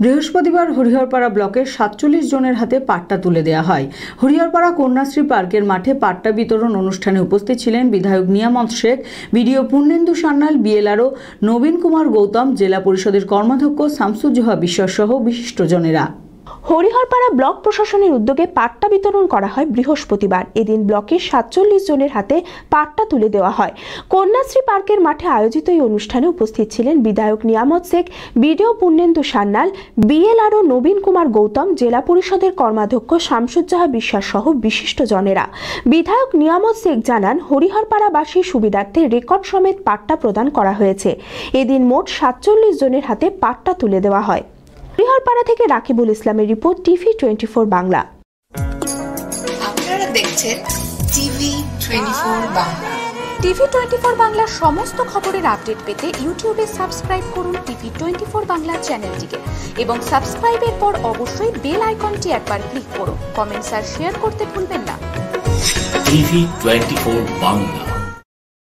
বৃহস্পতিবার হরিহরপাড়া ব্লকের সাতচল্লিশ জনের হাতে পাট্টা তুলে দেওয়া হয়। হরিহরপাড়া কন্যাশ্রী পার্কের মাঠে পাট্টা বিতরণ অনুষ্ঠানে উপস্থিত ছিলেন বিধায়ক নিয়ামত শেখ, বিডিও পূর্ণেন্দু সান্যাল, বিএলআরও নবীন কুমার গৌতম, জেলা পরিষদের কর্মাধ্যক্ষ শামসুজ্জোহা বিশ্বাস সহ বিশিষ্টজনেরা হরিহরপাড়া ব্লক প্রশাসনের উদ্যোগে পাট্টা বিতরণ করা হয় বৃহস্পতিবার। এদিন ব্লকের সাতচল্লিশ জনের হাতে পাট্টা তুলে দেওয়া হয়। কন্যাশ্রী পার্কের মাঠে আয়োজিত এই অনুষ্ঠানে উপস্থিত ছিলেন বিধায়ক নিয়ামত শেখ, বিডিও পূর্ণেন্দু সান্যাল, বিএলআরও নবীন কুমার গৌতম, জেলা পরিষদের কর্মাধ্যক্ষ শামসুজ্জাহা বিশ্বাস সহ বিশিষ্টজনেরা বিধায়ক নিয়ামত শেখ জানান হরিহরপাড়াবাসীর সুবিধার্থে রেকর্ড সমেত পাট্টা প্রদান করা হয়েছে। এদিন মোট সাতচল্লিশ জনের হাতে পাট্টা তুলে দেওয়া হয়। হরিহরপাড়া থেকে রাকিবুল ইসলামের report TV twenty four Bangla. আপনারা দেখছেন TV twenty four Bangla. TV twenty বাংলার সমস্ত খবরের আপডেট পেতে ইউটিউবে সাবস্ক্রাইব করুন টিভি টোয়েন্টি ফোর বাংলা চ্যানেলটিকে এবং সাবস্ক্রাইবের পর অবশ্যই বেল আইকনটি একবার ক্লিক করুন। কমেন্টস আর শেয়ার করতে ভুলবেন না। TV twenty four Bangla.